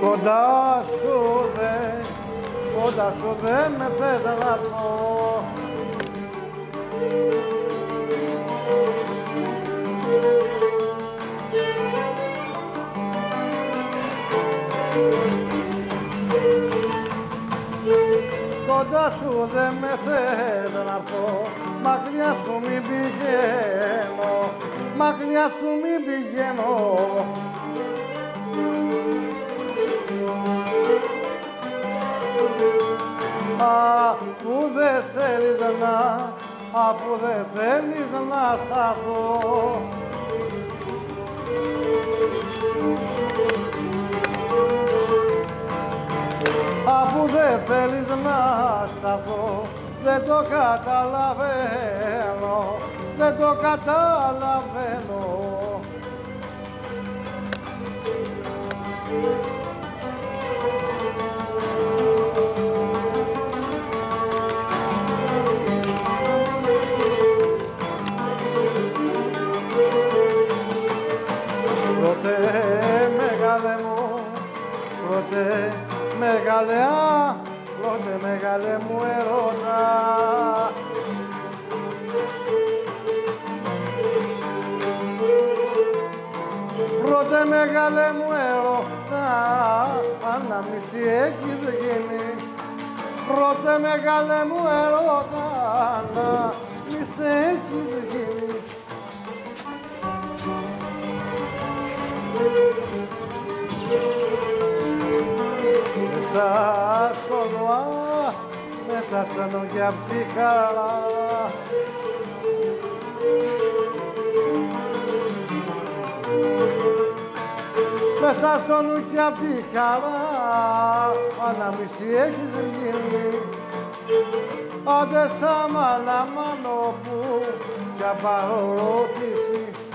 Κοντά σου δε, κοντά σου δε με θες να. Κοντά σου δε με θες να έρθω, μακριά σου μην πηγαίνω, μακριά σου μην πηγαίνω, που δεν θέλεις να, α, που δεν θέλεις να σταθώ. Αφού δεν θέλεις να σταθώ, δεν το καταλαβαίνω, δεν το καταλαβαίνω. Μεγάλε, α, πρώτε μεγάλε μου ερώτα. Πρώτε μεγάλε μου ερώτα, ανάμιση έχεις γίνει. Πρώτε μεγάλε μου ερώτα, ανάμιση έχεις γίνει. Μέσα στο νουά, μέσα στο νου και απ' τη χαρά. Μέσα στο νου και απ' τη χαρά, ανάμιση έχεις γίνει. Άντε σαν μάνα που κι απαρορώτηση.